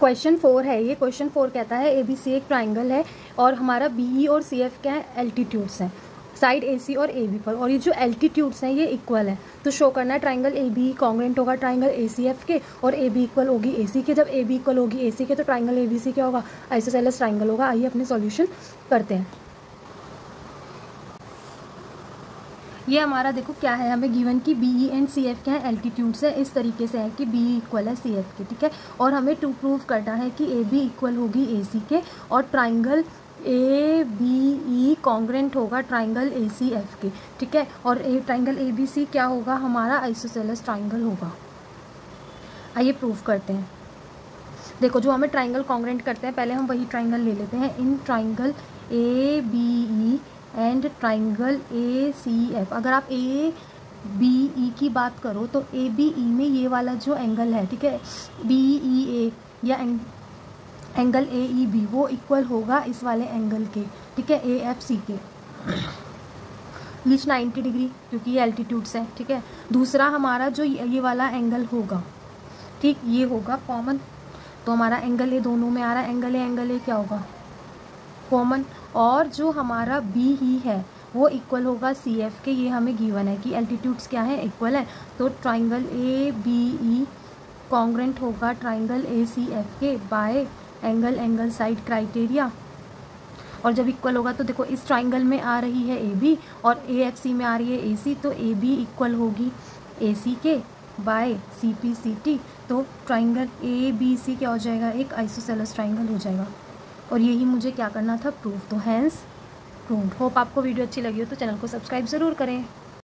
Question four है, ये question four कहता है, ए बी सी एक ट्राइंगल है और हमारा बी ई और सी एफ़ क्या है? एल्टीट्यूड्स हैं। साइड ए सी और ए बी पर। और ये जो एल्टीट्यूड्स हैं, ये इक्वल है। तो शो करना है ट्राइंगल ए बी कॉन्ग्रेंट होगा ट्राइंगल ए सी एफ़ के और ए बी इक्वल होगी ए सी के। जब ए बी इक्वल होगी ए सी के तो ट्राइंगल ए बी सी क्या होगा? आइसोसेलस ट्राइंगल होगा। आइए अपने सॉल्यूशन करते हैं। ये हमारा देखो क्या है, हमें गिवन की B E and C F क्या है? एल्टीट्यूड से इस तरीके से है कि बी ई इक्वल है सी एफ़ के, ठीक है? और हमें टू प्रूव करना है कि ए बी इक्वल होगी ए सी के, और triangle A B E congruent होगा ट्राइंगल ए सी एफ़ के, ठीक है? और ए ट्राइंगल ए बी सी क्या होगा? हमारा आइसोसेलस ट्राइंगल होगा। आइए प्रूव करते हैं। देखो, जो हमें ट्राइंगल कॉन्ग्रेंट करते हैं, पहले हम वही ट्राइंगल ले लेते हैं। In triangle A B E and triangle A C F अगर आप ए बी ई की बात करो तो ए बी ई में ये वाला जो एंगल है ठीक है? बी ई ए या angle, angle A E B वो इक्वल होगा इस वाले एंगल के ठीक है? ए एफ़ सी के। लीच नाइन्टी डिग्री क्योंकि ये एल्टीट्यूड्स है ठीक है? दूसरा हमारा जो ये वाला एंगल होगा ठीक? ये होगा कॉमन तो हमारा एंगल ए दोनों में आ रहा है एंगल ए एंगल ए क्या होगा? कॉमन और जो हमारा बी ही है, वो इक्वल होगा सी एफ़ के। ये हमें गिवन है कि एल्टीट्यूड्स क्या है? इक्वल है। तो triangle A B E congruent होगा ट्राइंगल ए सी एफ़ के by angle angle side criteria और जब इक्वल होगा तो देखो, इस ट्राइंगल में आ रही है ए बी और ए एफ़ सी में आ रही है ए सी तो ए बी इक्वल होगी ए सी के by C P C T तो ट्राइंगल ए बी सी क्या हो जाएगा? एक आइसोसेलस ट्राइंगल हो जाएगा। और यही मुझे क्या करना था? प्रूफ तो हैंस प्रूफ होप आपको वीडियो अच्छी लगी हो तो चैनल को सब्सक्राइब ज़रूर करें.